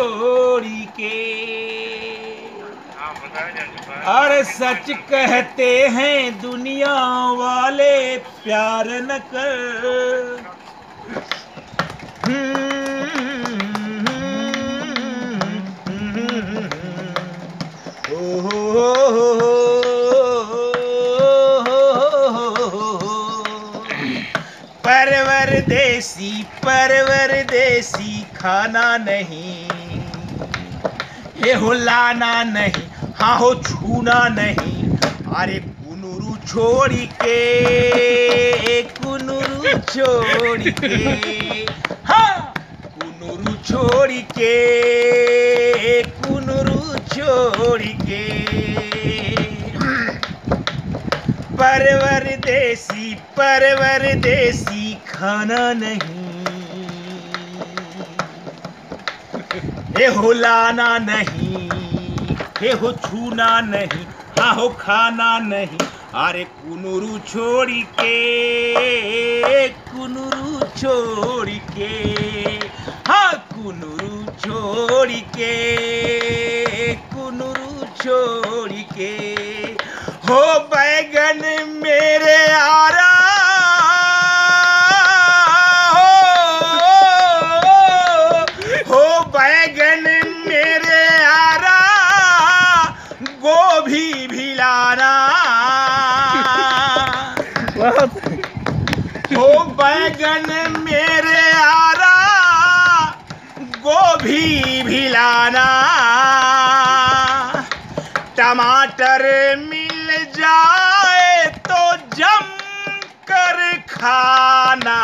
छोड़ी के। अरे सच कहते हैं दुनिया वाले प्यार न कर। परवर देसी परवर देसी खाना नहीं। ये हो लाना नहीं हाँ हो छूना नहीं। अरे कुनुरु छोड़ के, कुनुरु छोड़ के। हाँ कुनुरु छोड़ के, कुनुरु छोड़ के। परवर देसी परवर देसी खाना नहीं। हे हो लाना नहीं, हे हो छूना नहीं हाँ हो खाना नहीं, अरे कुनुरु छोड़ के, कुनुरु छोड़ के हाँ कुनुरु छोड़ के, कुनुरु छोड़ के, हो बैगन मेरे आरा लाना हो बैगन मेरे आरा, गोभी भी लाना। टमाटर मिल जाए तो जम कर खाना।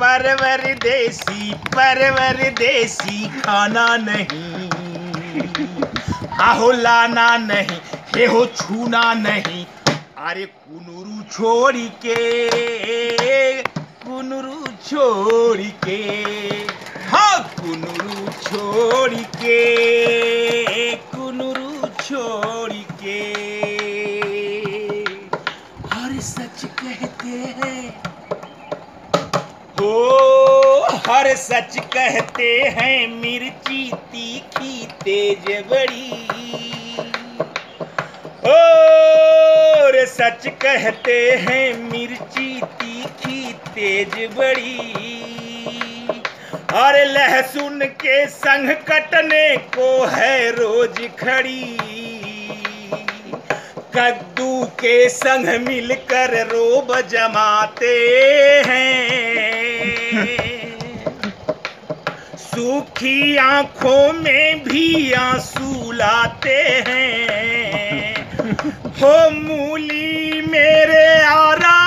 परवर देसी परवर देसी खाना नहीं। आहो लाना नहीं हे हो छूना नहीं। अरे कुनुरु छोड़ के, कुनुरु छोड़ के। हाँ कुनुरु छोड़ के, कुनुरु छोड़ के हर सच कहते हैं हो हर सच कहते हैं, मिर्ची तीखी, तेज बड़ी। और सच कहते हैं, मिर्ची तीखी, तेज बड़ी। और लहसुन के संग कटने को है रोज खड़ी। कद्दू के संग मिलकर रोब जमाते हैं। सूखी आँखों में भी आँसू लाते हैं। हो मूली मेरे आरा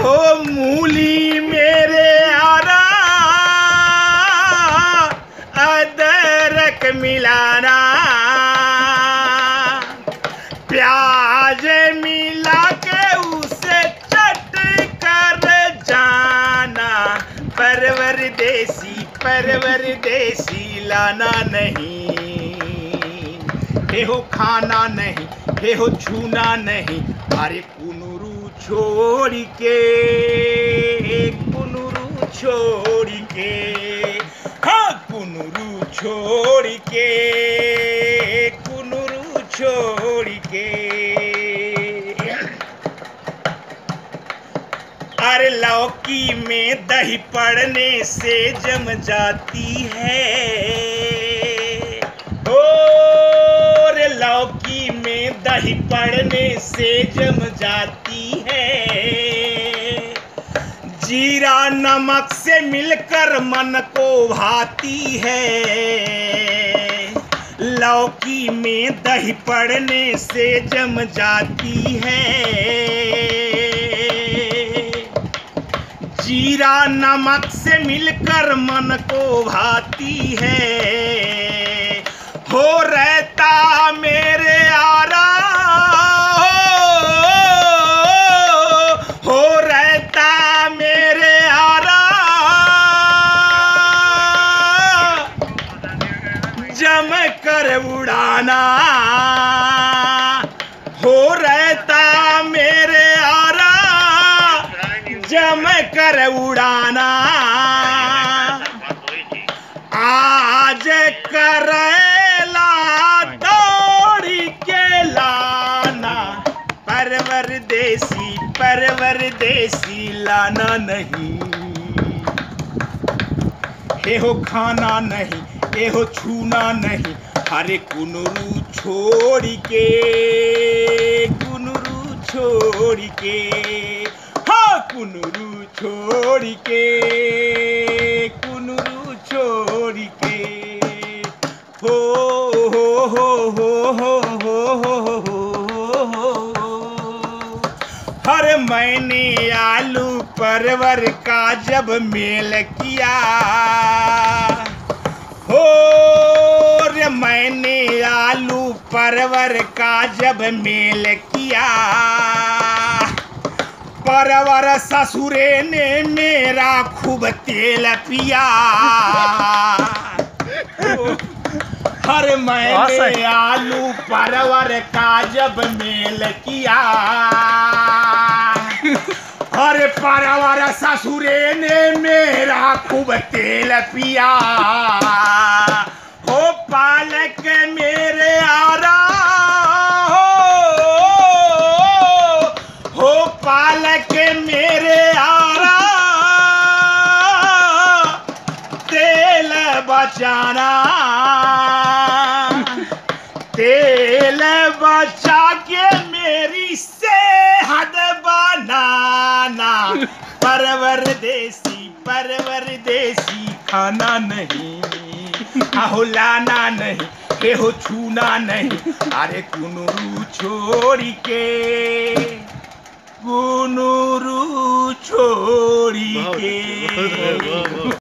हो मूली मेरे आरा, अदरक मिलाना देसी, परवर देसी लाना नहीं। हे हो खाना नहीं हे हो छूना नहीं, अरे कुनुरु छोड़ के, कुनुरु छोड़ के। हाँ कुनुरु छोड़ के। अरे लौकी में दही पड़ने से जम जाती है। और लौकी में दही पड़ने से जम जाती है। जीरा नमक से मिलकर मन को भाती है। लौकी में दही पड़ने से जम जाती है। जीरा नमक से मिलकर मन को भाती है। हो रहता मेरे आरा। हो रहता मेरे आरा। जम कर उड़ाना। हो रहता कर उड़ाना। आज कर के लाना। परवर देसी परवर देसी लाना नहीं। हे हो खाना नहीं हे हो छूना नहीं। अरे कुनरू छोड़ के, कुनरू छोड़ के। कुनुरु छोड़ के कुनुरु छोड़ के हो हो हो हो हो हो हो हर मैंने आलू परवर का जब मेल किया। हो रे मैंने आलू परवर का जब मेल किया। परवर ससुरे ने मेरा खूब तेल पिया। हर मैंने आलू परवर का जब मेल किया। हर परवर ससुरे ने मेरा खूब तेल पिया। हो पालक मेरे बचाना तेल बचा के मेरी सेहत बनाना। परवर देसी परवर देसी खाना नहीं। आहो लाना नहीं के हो छूना नहीं। अरे कुनू छोड़ के कुनू छोड़ के।